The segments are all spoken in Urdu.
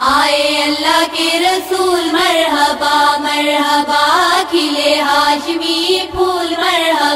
آئے اللہ کے رسول مرحبا مرحبا کھلے ہاشمی پھول مرحبا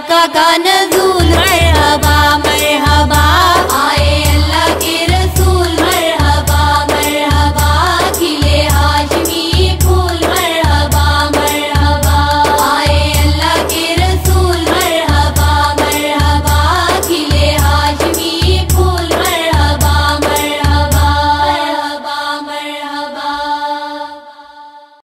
I got a na